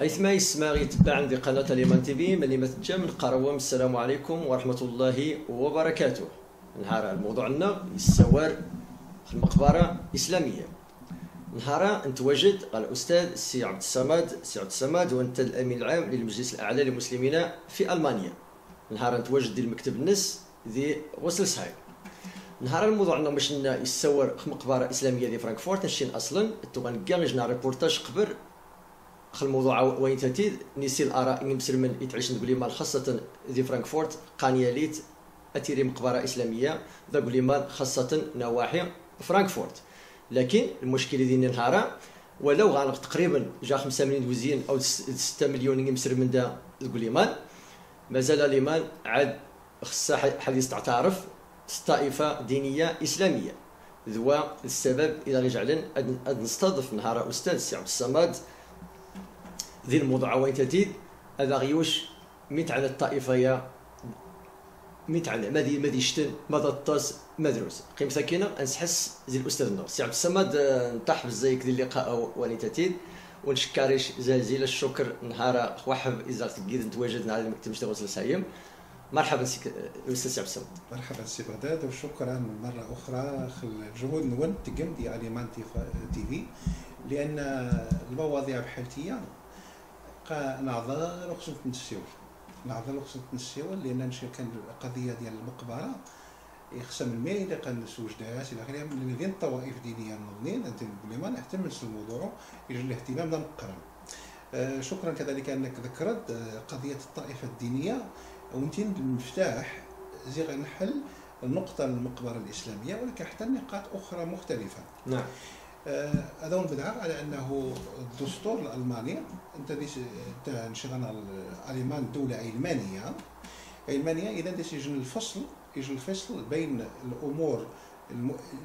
أيثما يسمع يتبع عندي قناة اليمان تي في ملي ما من قروم السلام عليكم ورحمة الله وبركاته. نهار الموضوع عندنا يسوار في المقبرة إسلامية نهار نتواجد الأستاذ سي عبد الصمد. سي عبد الصمد وأنت الأمين العام للمجلس الأعلى للمسلمين في ألمانيا. نهار نتواجد دي المكتب النس ذي غسل صحيح. نهار الموضوع عندنا باش يسور في مقبرة إسلامية دي فرانكفورت نشين أصلا. توغان كاع ريبورتاج قبر خل الموضوع وين تأتي؟ نسي الآراء نمسر من يتعيش نقول مال خاصة دي فرانكفورت قانياليت أتيري مقبره إسلامية. ذا قولي مال خاصة نواحي فرانكفورت. لكن المشكلة ديال النهار ولو غالق تقريبا جا 5 مليون دوزين أو 6 مليون يمسر من دا تقول مال مازال ليمان عاد خصها حديث تعترف. طائفة دينية إسلامية. ذوا السبب إلى رجع لنا نستضيف نهار أستاذ سي عبد الصمد ذي الموضوع وين تتيد هذا غيوش ميت على الطائفة يا ميت على مادي مادي شتن ماذا الطاس مدروس. قيم ساكنة أنسحس زي الأستاذ النور. سي عبد الصمد آه، نطاح بزايك ذي اللقاء وين تتيد ونشكاريش زلزال الشكر نهار وحب إذا تقيد نتواجد على المكتب مش تغسل سايم مرحبا سي الاستاذ عبد مرحبا سي بغداد وشكرا مرة أخرى الجهود نون تقم دي أليمان تي في لأن المواضيع بحالتية نعذر خصنا نتنسيو نعذر خصنا نتنسيو لأن كان القضية ديال المقبرة يخصم الماء اللي كان سوجدات إلى آخره. من بين الطوائف الدينيه النظنين أنت ما نحتملش الموضوع يجي الاهتمام ده مقرن آه شكرا كذلك أنك ذكرت آه قضية الطائفة الدينية. وانت المفتاح زي غنحل النقطة المقبرة الإسلامية ولكن حتى نقاط أخرى مختلفة. نعم. هذا هو البدعة على أنه الدستور الألماني أنت نشغل الألمان دولة علمانية. علمانية إذا ديش يجي الفصل يجي الفصل بين الأمور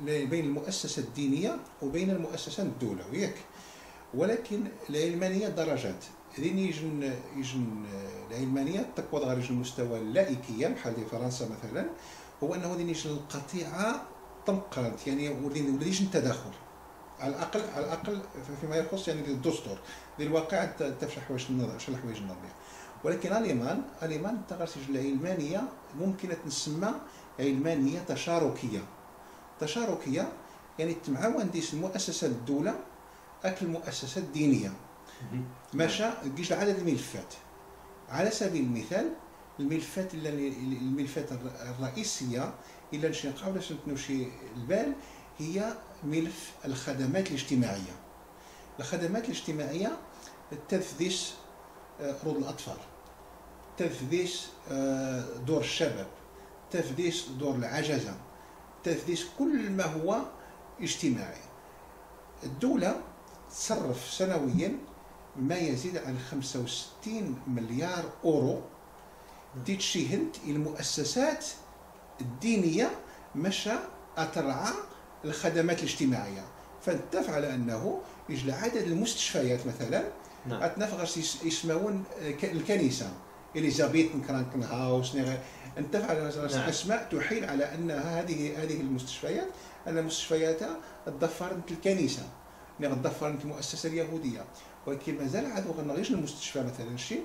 بين المؤسسة الدينية وبين المؤسسة الدولة ولكن العلمانية درجات. إذن يجن يجن العلمانية تقوى غير المستوى اللائكية بحال في فرنسا مثلا. هو أنه يجن القطيعة طمقرت يعني وليش التداخل على الأقل على الأقل فيما يخص يعني الدستور للواقع تفشح حوايج النظر شو الحوايج النظرية. ولكن اليمان اليمان تغرسج العلمانية ممكن تسمى علمانية تشاركية. تشاركية يعني تمعاون ديس المؤسسه الدولة أكل المؤسسه الدينيه ماشى كيش عدد الملفات على سبيل المثال الملفات الملفات الرئيسية الا نشي قبل نتنوشي البال هي ملف الخدمات الاجتماعية. الخدمات الاجتماعية تفديش عروض آه، الأطفال تفديش آه، دور الشباب تفديش دور العجزة تفديش كل ما هو اجتماعي. الدولة تصرف سنويا ما يزيد عن 65 مليار أورو. تتشهد المؤسسات الدينية مشى أترعى الخدمات الاجتماعية. فنتفق على انه يجي عدد المستشفيات مثلا نعم. أتنفق يسمون الكنيسة. اليزابيث كرانكن هاوس نتفق على نعم. أسماء تحيل على أن هذه هذه المستشفيات أن المستشفيات تضفرت الكنيسة. تضفرت المؤسسه اليهودية ولكن مازال عاد غير المستشفى مثلا شيء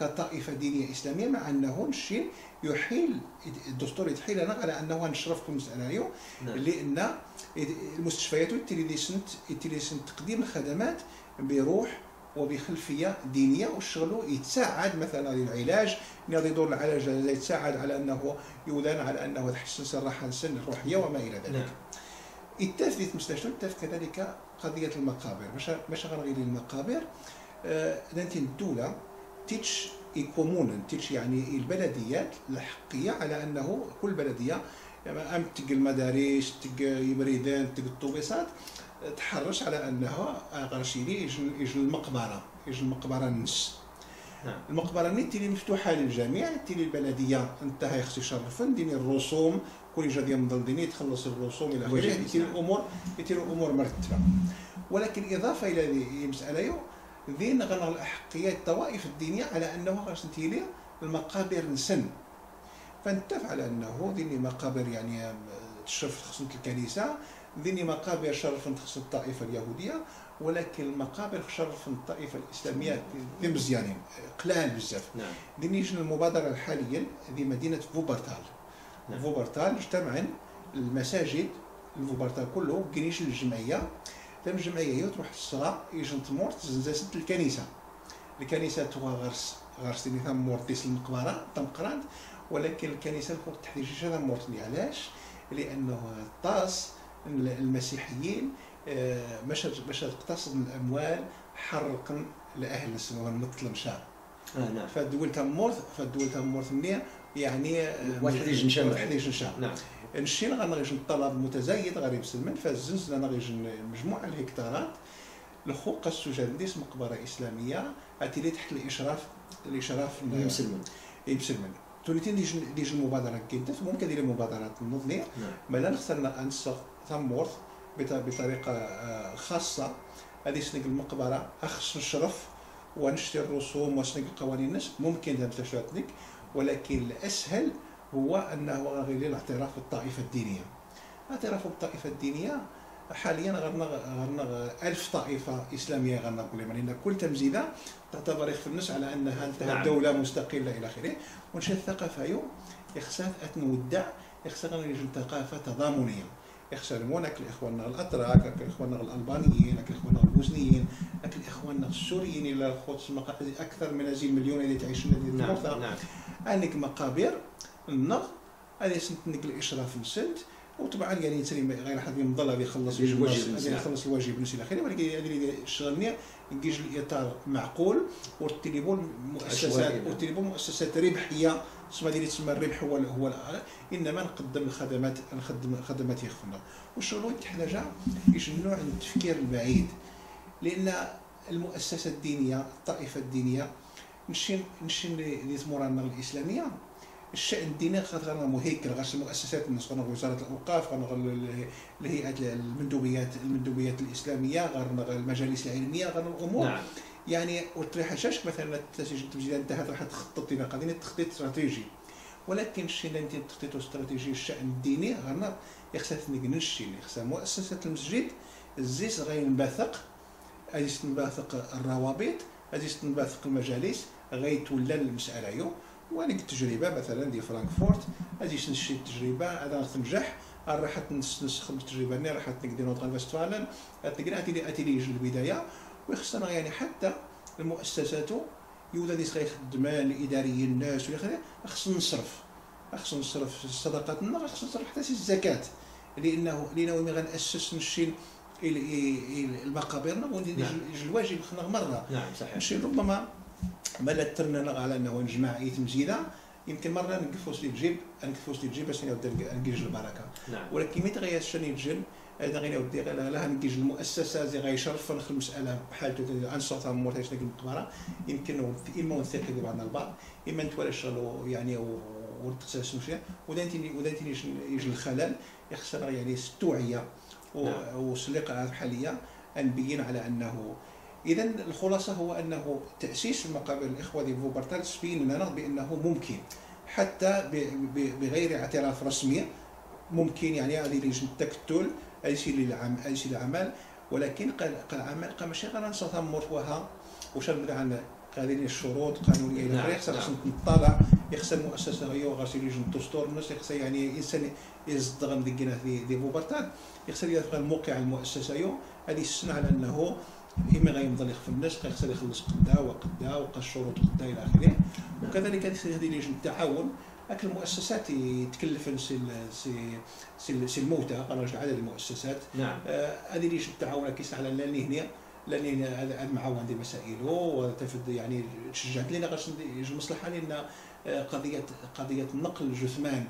كطائفة دينية إسلامية مع أنه شيء يحيل الدستور يتحيل لنا على أنه نشرف في المساله نعم. لأن المستشفيات يتليسنت تقديم الخدمات بروح وبخلفية دينية والشغل يتساعد مثلا للعلاج نادي دور العلاج يتساعد على أنه يولان على أنه تحسن الراحه الروحية وما إلى ذلك. نعم. التثبيت مستشفى كذلك قضية المقابر. باش باش غنغير المقابر. آه الدولة تيتش يكومون تيتش يعني البلديات الحقية على أنه كل بلدية يعني أم تلقى المدارس تلقى يبريدان تلقى الطوبيسات تحرش على أنها غرشيلي يجي المقبرة يجي المقبرة النس نعم. المقبرة تيلي مفتوحة للجميع تيلي البلدية انت هاي خصو يشرفن ديني الرسوم كل جا ديال مضل تخلص الرسوم إلى آخره يتيري الأمور يتيري الأمور مرتبة. ولكن إضافة إلى المسألة ذين غنغ الأحقية الطوائف الدينية على أنه غاش نتيلي المقابر نسن. فنتفق على أنه ذين المقابر يعني تشرف خصنة الكنيسة ذني مقابر شرف تخص الطائفة اليهودية ولكن المقابر شرف الطائفة الإسلامية في مزيانين قلال بزاف. نعم. ذني المبادرة حاليا في مدينة فوبرتال. نعم. فوبرتال اجتمعن المساجد الفوبرتال كله كينيش الجمعية. تم الجمعية تروح الصلاة يجن تمور تزنزاسة الكنيسة. الكنيسة توا غرس غرس اللي ثم مورتيس المقبرة تم قرانت ولكن الكنيسة التحرير هذا مورتني علاش؟ لأنه طاس المسيحيين آه، باش باش تقتصد الأموال حرقا لأهل السماء نقتل مشاع آه نعم. فالدول تاع مورث فالدول تاع مورث منيا يعني آه، واحد يجي نشام. واحد يجي نشام نعم. نشين غانا غيجن الطلب متزايد غادي يسلمن فالزنز غيجن مجموعة الهكتارات. الخوق السجنديس مقبرة إسلامية اتيلي تحت الاشراف الإشراف المسلمين يمسلمن توليتين ديج ديج المبادرة كيدت ممكن دير مبادرات النظنيه نعم. ما لا نختار انسق ثمورث بط- بطريقة آه، خاصة. هذه سنق المقبرة؟ اخص نشرف ونشتري الرسوم وسنق القوانين ممكن هذا تشاتنك ولكن الأسهل هو أنه غير الاعتراف بالطائفة الدينية. اعتراف بالطائفة الدينية حاليا غرنا غرنا ألف طائفة إسلامية غرنا نقول لأن كل تمزيدة تعتبر يخف الناس على أنها انتهت نعم. دولة مستقلة إلى آخره. ونشي الثقافة يو يخسات أتنودع يخسر يجن ثقافة تضامنية. يخسرونك لإخواننا الأتراك لإخواننا الألبانيين لإخواننا البوسنيين لإخواننا السوريين إلى الخوت المقاعد أكثر من هذه المليون اللي تعيشون هذه نعم الثقافة. نعم. عندك مقابر النغ هذه سنتنك الإشراف نسد وطبعا يعني تسري غير حد يمضل غادي يخلص الواجب. يخلص الواجب نسي إلى اخره ولكن هذه اللي شغلني نجيج الإطار معقول والتليفون مؤسسات. والتليفون مؤسسات ربحية اسمها اللي تسمى الربح هو هو. إنما نقدم الخدمات نخدم خدمات يخفنا والشغل يجي نوع من التفكير البعيد لأن المؤسسة الدينية الطائفة الدينية نشين نشين اللي تمورنا الإسلامية الشأن الديني خاطر مهيكل غير المؤسسات الناس غير وزارة الأوقاف غير الهيئات المندوبيات المندوبيات الإسلامية غير المجالس العلمية غير الأمور. نعم. يعني وتريح حشاش مثلا التسجيل التمجيد انتهت راح تخطط إلى قضيه تخطيط استراتيجي. ولكن الشيء اللي أنت تخطيط استراتيجي؟ الشان الديني غير يخسف نقنش اللي يخسف مؤسسة المسجد الزيس غير نباثق غادي تنباثق الروابط. غادي تنباثق المجالس. غادي تولى المسألة. يو وهذيك التجربه مثلا ديال فرانكفورت غادي نشي التجربة هذا غادي تنجح راح نسخ التجربة هنا راح نقدر نوطن فستفالن غادي اتيلي اتيلي البداية ويخصنا يعني حتى المؤسسات يولا دي صغير خدمان الإداريين الناس والى اخره خصنا نصرف خصنا نصرف الصدقات لنا خصنا نصرف حتى الزكاة لأنه لأنه ملي غنأسس نشي المقابر وندير نعم. الواجب خصنا مرة نعم صحيح ربما ما لا ترنا على أنه نجمع أي تمزيده يمكن مرة نقفوا سلي الجيب نقفوا سلي الجيب باش نعاود نقيج البركة. نعم. ولكن متى غيشاني الجن هذا غير ودي غير لها نجيج المؤسسة زي غيشرف نخل المساله بحال عن صوت مور تاع المقبره يمكن إما نثق بعضنا البعض إما نتوالى الشغل يعني ورتساسم شيء ودانتيني ودانتيني يجي الخلل يخسر يعني التوعيه نعم. والسلقه الحاليه نبين على أنه اذا الخلاصة هو أنه تأسيس المقابر الإخوة دي فوبرتال تبين لنا بأنه ممكن حتى بغير اعتراف رسمي ممكن يعني هذه يجي التكتل ايسي للعمل ايسي للعمل ولكن قال قال عمل قام ماشي غير مرتوها وش نبدا عن هذه الشروط قانونية إلى اخره خصها. خصنا نطالع يخصها المؤسسة هي غاسي يجي الدستور الناس يخصها يعني إنسان يصدق دينا في دي فوبرتال يخصها يبقى الموقع المؤسسة يو هذه السنة على انه إما غيمضي يخف الناس خصها يخلص قدا وقدا وقا الشروط قدا إلى آخره. وكذلك هذه يجي التعاون. لكن المؤسسات يتكلف سي سي سي, الموتى قال عدد المؤسسات. نعم. آه، هذه اللي التعاون كيس على لاني هنا. لاني هذا هذا معاون دي مسائله وتفد يعني شجعت لنا غاش المصلحه لأن آه، قضيه قضية نقل الجثمان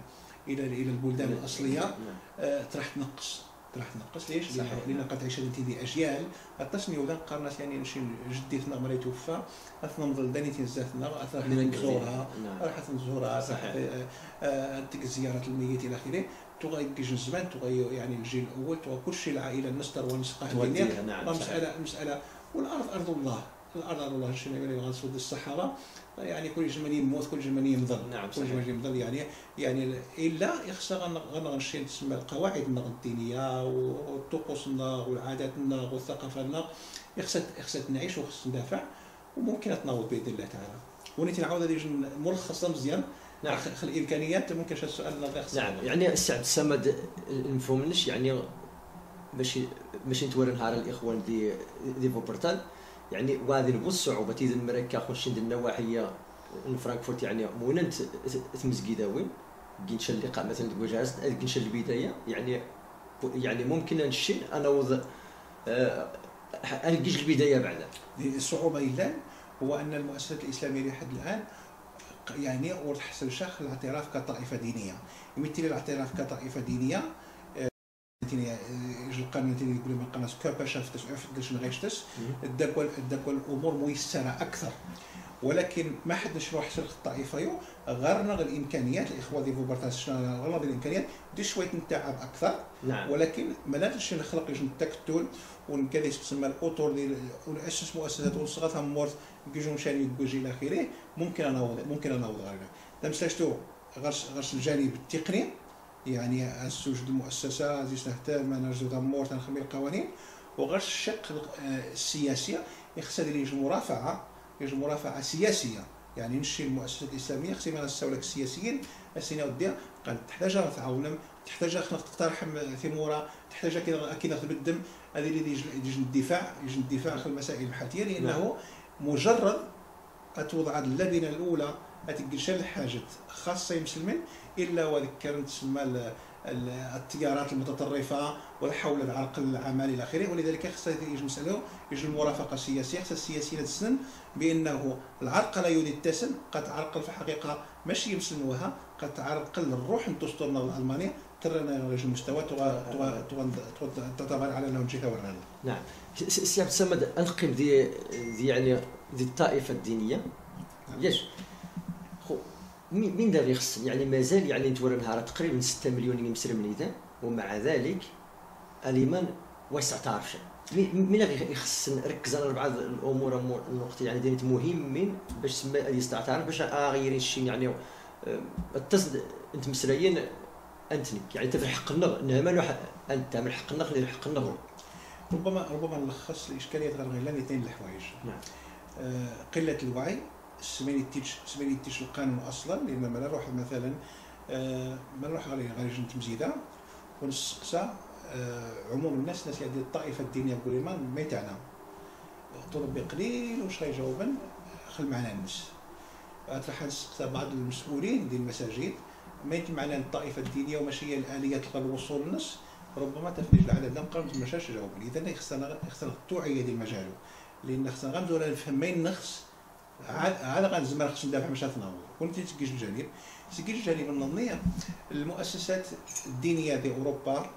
إلى إلى البلدان الأصلية. نعم. آه، راح تنقص راح تنقص ليش؟ صحيح. لأن قد تعيش انت أجيال. التصنيع وذا قارنات يعني نشي جديتنا ملي توفى اثنا نظل داني تنزاتنا راح من نزورها نعم. راح تنزورها صحيح. راح تك زياره الميت إلى آخره. تغير الزمان تغير يعني الجيل الأول. تغير كل شيء العائلة الناس تروى توديها. نعم صحيح. مساله مسألة. والارض أرض الله. الأرض على الله. الشمالي غنصود الصحراء. يعني كل جماني يموت كل جماني يمضل نعم كل جماني يمضل يعني يعني إلا يخصها غنغنشي تسمى القواعد الدينية والطقوس والعادات والثقافة يخصها يخصها نعيش وخص ندافع وممكن تناوض بإذن الله تعالى. ونيتي نعاود هذه ملخصا مزيان. نعم. خل الإمكانيات ممكن شي السؤال نعم. يعني السي عبد الصمد نفهمناش يعني باش باش نتوري نهار الإخوان دي دي فوبرتال. يعني وهذه نبو الصعوبه تيد المركه خش عند النواحي فرانكفورت يعني مونا تمزكيداوي كينشا اللقاء مثلا تقول كينشا البداية. يعني يعني ممكن نشي. أنا وض آه كيش البداية بعدا. الصعوبه إلا هو أن المؤسسات الإسلامية لحد الآن يعني حسن شخ الاعتراف كطائفة دينية. يمثل الاعتراف كطائفة دينية القانون يقول ما قناص كوبا شافتس عفتش نغيشتس الدكوال الدكوال الأمور ميسرة أكثر. ولكن ما حد نشرو حسن الطائفة يو غير الإمكانيات الإخوة دي فوبرتاس غير الإمكانيات دي شوية نتعب أكثر. نعم. ولكن ما نقدرش نخلق يجي التكتل ونكذا تسمى الأطر ديال ونأسس مؤسسات ونصغرها مورت كيجو مشاني يجي إلى اخره ممكن أنا ممكن أنا غير تمسلشتو غرس الجانب التقني يعني السوج المؤسسة زي نهتم أنا رجل دمور تنخمي القوانين. وغير الشق السياسي يخصها يجي مرافعه يجي مرافعه سياسية. يعني نشي المؤسسات الإسلامية خصني ما نستولك السياسيين. السنة وديها قال تحتاج تعاون تحتاج خلق تقترح ثمورة تحتاج أكيد تبدم هذه اللي يجي الدفاع يجي الدفاع في المسائل البحثيه لأنه نعم. مجرد أتوضع اللبنه الأولى اتقلش الحاجة خاصة المسلمين إلا وذكر تسمى التيارات المتطرفة والحول العرق العمل إلى آخره. ولذلك خص يجي مساله يجي المرافقة السياسية. خص السياسيين تسن بأنه العرق لا يريد التسن قد عرقل في الحقيقة ماشي يمسنوها قد تعرقل الروح الدستور الالماني ترى رجل المستوى تعتبر على أنه نجي ورانا نعم. سي عبد الصمد القيم دي, دي يعني دي الطائفة الدينية؟ ياش مين دار يخص يعني مازال يعني نتورى نهار تقريبا 6 مليون يمسر من ومع ذلك اليمان واسع تعرف مين غير يخص نركز على بعض الأمور النقط يعني دينيت مهمين باش سما يستطيع باش اغير شي يعني التصد أنت مسريين أنتني. يعني أنت في الحق النغ انها أنت من حق النغ لحق النغ. ربما ربما نلخص الإشكالية غير غير اثنين الحوايج. نعم. آه قلة الوعي سمينيتيش سمينيتيش القانون أصلا لأن ما نروح مثلا آه ما نروح غير غير مزيدة. ونسقسى آه عموم الناس ناس يعني الطائفة الدينية يقول ما ما يتعنا طلب قليل واش غيجاوبن خل معنا الناس. راح نسقسى بعض المسؤولين ديال المساجد. ما معنى الطائفة الدينية وماشي هي الاليات للوصول للناس ربما تفريج العدد نقارن ما مشاش جاوبني. اذا خصنا خصنا التوعيه ديال المجال. لأن خصنا غنبداو نفهم ما النقص عاد غنزمر خصنا ندافع باش تناول كنت تكيش الجانب. تكيش الجانب النظمية المؤسسات الدينية دي أوروبا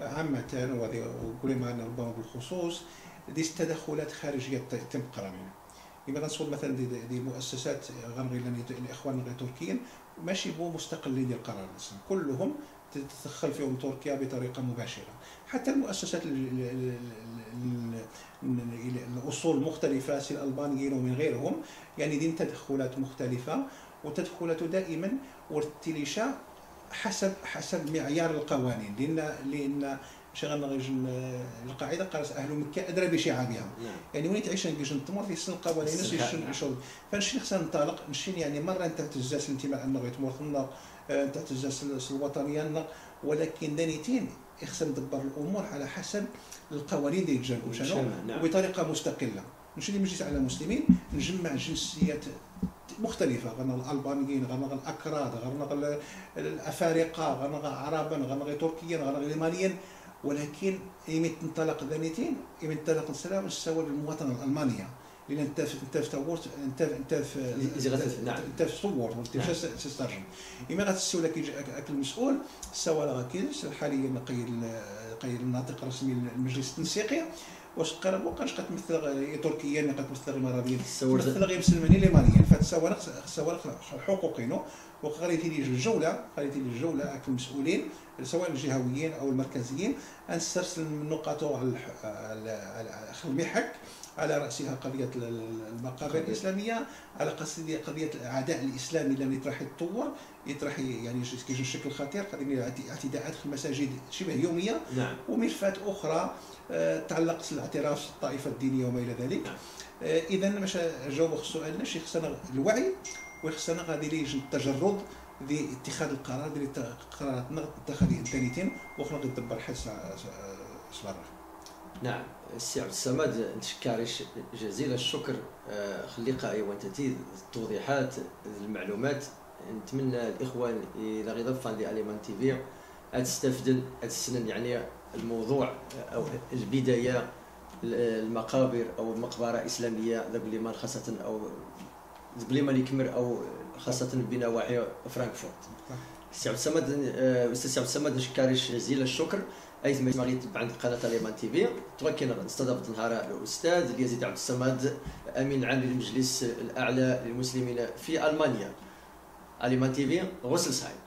عامة وكل ما ربما بالخصوص دي تدخلات خارجية تم قرامين لما نصور مثلا دي, دي مؤسسات غير الاخوان غير تركيين ماشي بو مستقلين ديال القرار. كلهم تتدخل فيهم تركيا بطريقة مباشرة. حتى المؤسسات الأصول المختلفه سي الالبانيين ومن غيرهم. يعني دين تدخلات مختلفة وتدخلات دائما وارتليشا حسب حسب معيار القوانين. لأن لأن شغلنا القاعدة قالت أهل مكة أدرى بشعابها نعم. يعني وين تعيش نجي نتمر في سن القوانين نفس الشغل فنشي خصنا ننطلق نشي يعني مرة أنت تهزاس الانتماء أنه يتمر انت تهزاس الوطنية ولكن دانيتين خصنا ندبر الأمور على حسب القوانين ديال الجنوب نعم. وبطريقة مستقلة. نمشي لمجلس على المسلمين نجمع جنسيات مختلفة. غنغ الألبانيين غنغ الأكراد غنغ الأفارقة غنغ عربا غنغ تركيا غنغ اليمانيين ولكن يمت تنطلق ذانيتين يمت تنطلق السلام السوى بالمواطنه الألمانية. لأن أنت أنت في تورت أنت أنت في نعم. أنت في صور انت نعم. تسترجم إما لك اكل المسؤول سوا لا كاينش حاليا قيد قيد الناطق الرسمي للمجلس التنسيقي. واش تقرب وقاش كتمثل تركيا قتمثل الاماراتيين سورد. تمثل غير مسلمين اليمانيين فتصور تصور حقوقنا وقريتي لي الجوله قريتي لي الجولة هاك المسؤولين سواء الجهويين أو المركزيين أن استرسل من نقاطه على الح- على على- المحك على رأسها قضية المقابر قضية. الإسلامية على قضيه قضية الأعداء الإسلامي اللي يطرح يتطور يطرح يعني كيجي شكل خطير قضيه اعتداءات في المساجد شبه يومية نعم وملفات أخرى آه، تعلقت الاعتراف بالطائفه الدينية وما إلى ذلك نعم. اذا باش نجاوب على السؤال شي خصنا الوعي وخصنا غادي لي يجي التجرد دي اتخاذ القرار ديال القرارات اتخاذ انتانيتين وخنا غيدبر حال صبر نعم. السي عبد الصمد نتشكرش جزيل الشكر آه، خليقة وأنت تي التوضيحات المعلومات. نتمنى الإخوان إلى غير ضفا لأليمان تي في تستفدن تسنن يعني الموضوع أو البداية المقابر أو مقبرة إسلامية اللي خاصة أو قبل ما يكمر أو خاصة بنواحي فرانكفورت. سي عبد الصمد آه، أستاذ عبد الصمد نشكرش جزيل الشكر. أي ما يتبع عند قناة اليمان تي في. توكلنا نستضيف نهار الأستاذ يزيد عبد الصمد أمين عام للمجلس الأعلى للمسلمين في ألمانيا. اليمان تي في غسل سعيد